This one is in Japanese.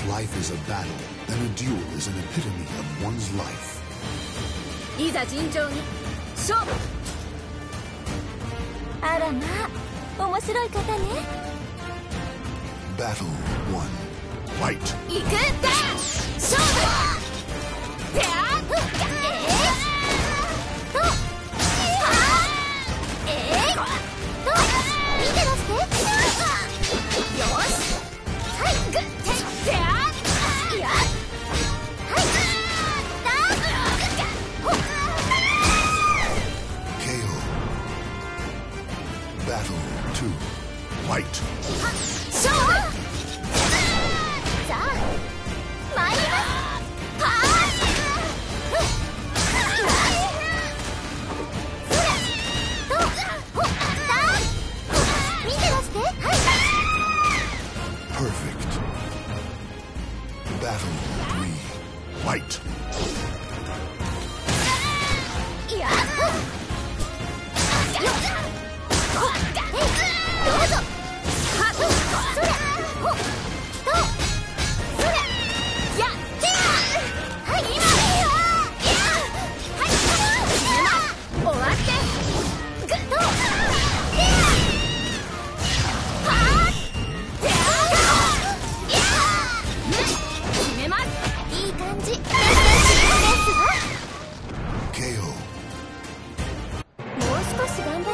If life is a battle, then a duel is an epitome of one's life. いざ尋常に勝負あらまあ面白い方ね Battle 1. Fight! 行くだ勝負であとはえーと見てらしてよしはいグッ Battle to White. So Perfect. Battle 3. White. がんば